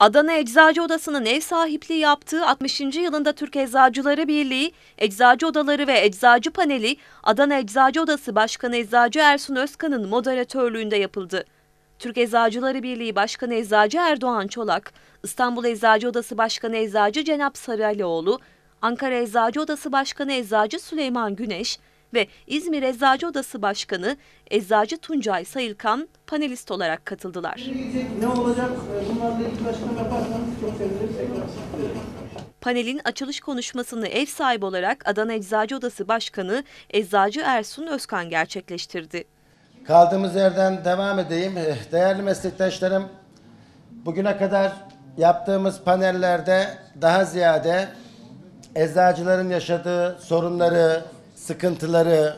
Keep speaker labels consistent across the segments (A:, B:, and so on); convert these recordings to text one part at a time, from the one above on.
A: Adana Eczacı Odası'nın ev sahipliği yaptığı 60. yılında Türk Eczacıları Birliği, Eczacı Odaları ve Eczacı Paneli, Adana Eczacı Odası Başkanı Eczacı Ersun Özkan'ın moderatörlüğünde yapıldı. Türk Eczacıları Birliği Başkanı Eczacı Erdoğan Çolak, İstanbul Eczacı Odası Başkanı Eczacı Cenap Sarıalioğlu, Ankara Eczacı Odası Başkanı Eczacı Süleyman Güneş ve İzmir Eczacı Odası Başkanı Eczacı Tuncay Sayılkan panelist olarak katıldılar.
B: Ne olacak bunlarla ilgili açıklama yaparsanız çok seviniriz. Tekrar
A: Panelin açılış konuşmasını ev sahibi olarak Adana Eczacı Odası Başkanı Eczacı Ersun Özkan gerçekleştirdi.
C: Kaldığımız yerden devam edeyim. Eh, Değerli meslektaşlarım, bugüne kadar yaptığımız panellerde daha ziyade eczacıların yaşadığı sorunları, sıkıntıları,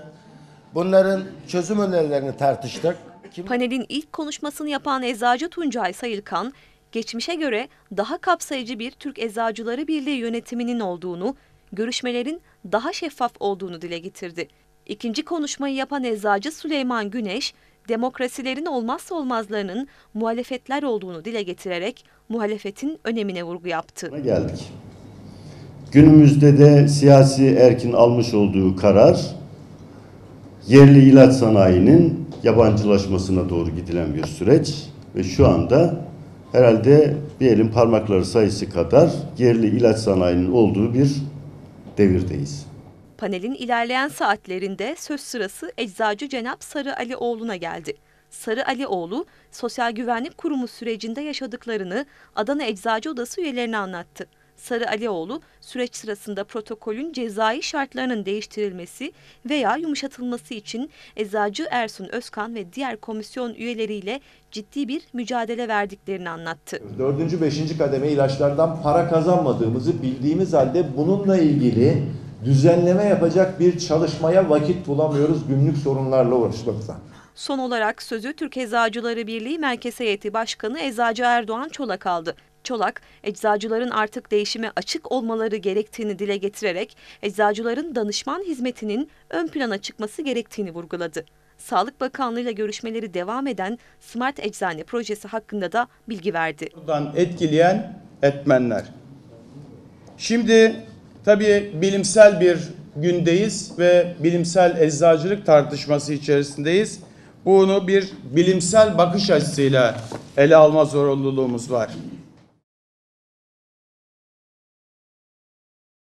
C: bunların çözüm önerilerini tartıştık. Kim-
A: Panelin ilk konuşmasını yapan Eczacı Tuncay Sayılkan, geçmişe göre daha kapsayıcı bir Türk Eczacıları Birliği yönetiminin olduğunu, görüşmelerin daha şeffaf olduğunu dile getirdi. İkinci konuşmayı yapan Eczacı Süleyman Güneş, demokrasilerin olmazsa olmazlarının muhalefetler olduğunu dile getirerek muhalefetin önemine vurgu yaptı.
D: geldik. Günümüzde de siyasi erkin almış olduğu karar yerli ilaç sanayinin yabancılaşmasına doğru gidilen bir süreç ve şu anda herhalde bir elin parmakları sayısı kadar yerli ilaç sanayinin olduğu bir devirdeyiz.
A: Panelin ilerleyen saatlerinde söz sırası Eczacı Cenap Sarı Alioğlu'na geldi. Sarı Alioğlu, Sosyal Güvenlik Kurumu sürecinde yaşadıklarını Adana Eczacı Odası üyelerine anlattı. Sarı Alioğlu, süreç sırasında protokolün cezai şartlarının değiştirilmesi veya yumuşatılması için Eczacı Ersun Özkan ve diğer komisyon üyeleriyle ciddi bir mücadele verdiklerini anlattı.
E: Dördüncü, beşinci kademe ilaçlardan para kazanmadığımızı bildiğimiz halde bununla ilgili düzenleme yapacak bir çalışmaya vakit bulamıyoruz günlük sorunlarla uğraşmaktan.
A: Son olarak sözü Türk Eczacıları Birliği Merkez Heyeti Başkanı Eczacı Erdoğan Çolak aldı. Çolak, eczacıların artık değişime açık olmaları gerektiğini dile getirerek eczacıların danışman hizmetinin ön plana çıkması gerektiğini vurguladı. Sağlık Bakanlığı ile görüşmeleri devam eden Smart Eczane projesi hakkında da bilgi verdi.
F: buradan etkileyen etmenler. Şimdi tabii bilimsel bir gündeyiz ve bilimsel eczacılık tartışması içerisindeyiz. Bunu bir bilimsel bakış açısıyla ele alma zorunluluğumuz var.